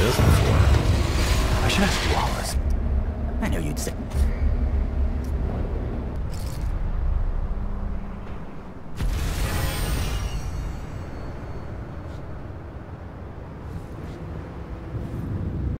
this before. I should ask Wallace. I know you'd say...